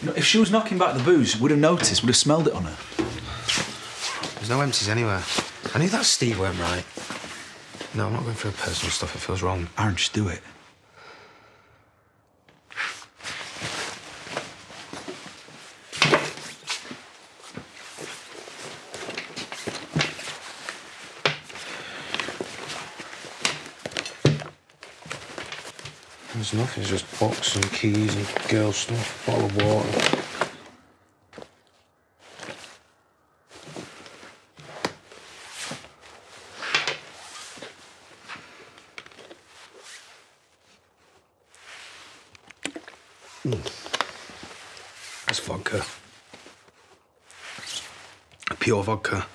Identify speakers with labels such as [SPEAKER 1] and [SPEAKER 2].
[SPEAKER 1] You know, if she was knocking back the booze, would have noticed, would have smelled it on her.
[SPEAKER 2] There's no empties anywhere. I knew that Steve weren't right. No, I'm not going through personal stuff. It feels wrong.
[SPEAKER 1] Aaron, just do it.
[SPEAKER 2] There's nothing. It's just books and keys and girl stuff, bottle of water. Mm. That's vodka. Pure vodka.